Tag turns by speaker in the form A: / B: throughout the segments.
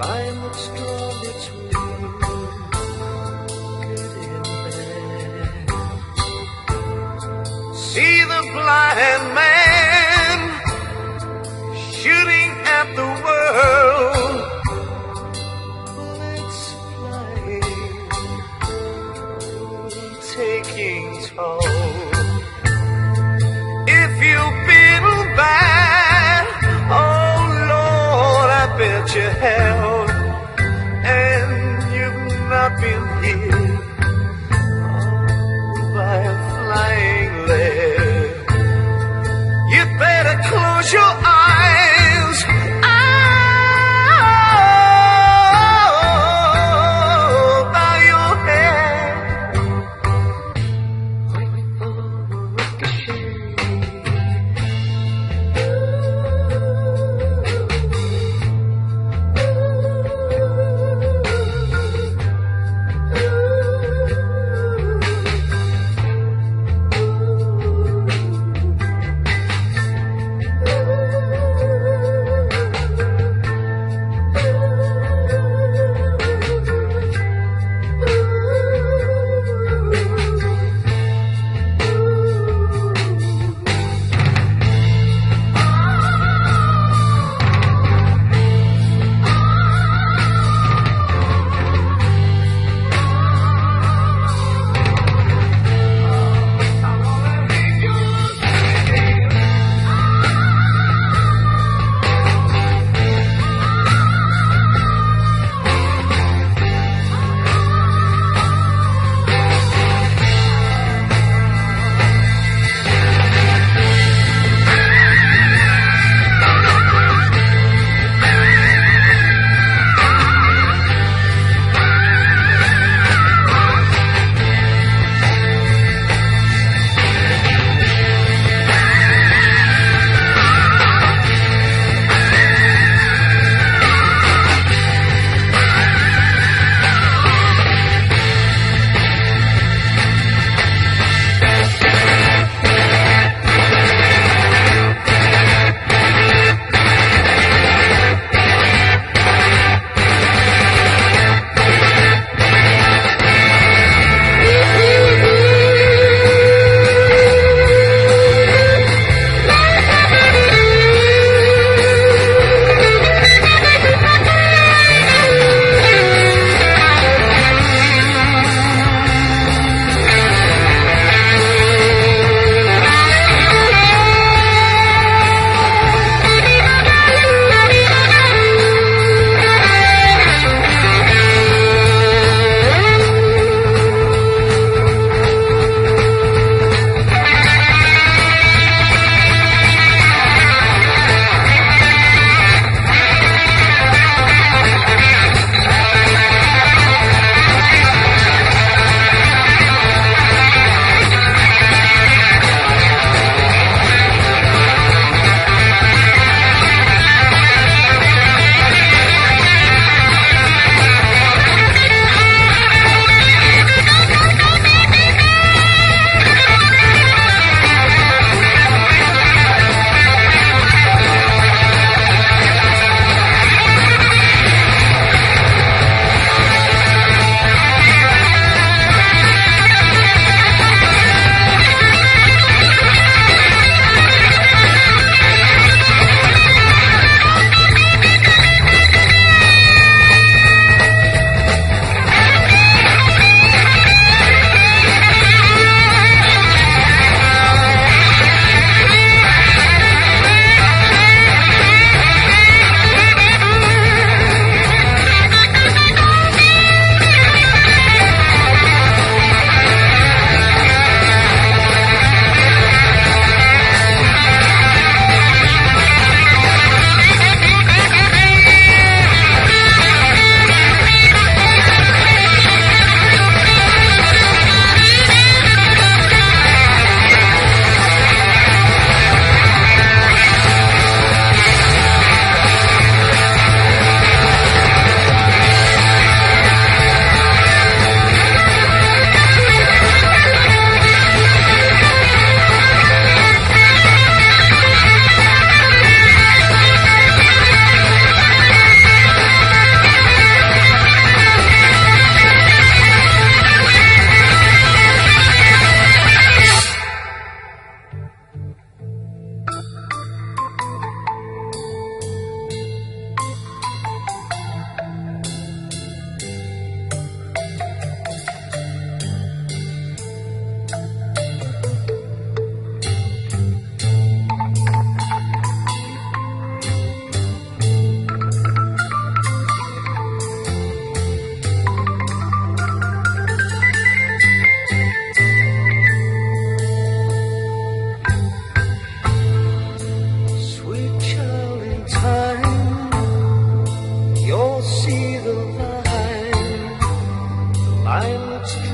A: line that's drawn between good and bad. See the blind man shooting at the world. Bullets flying, taking toll. You have.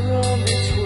A: Drawn between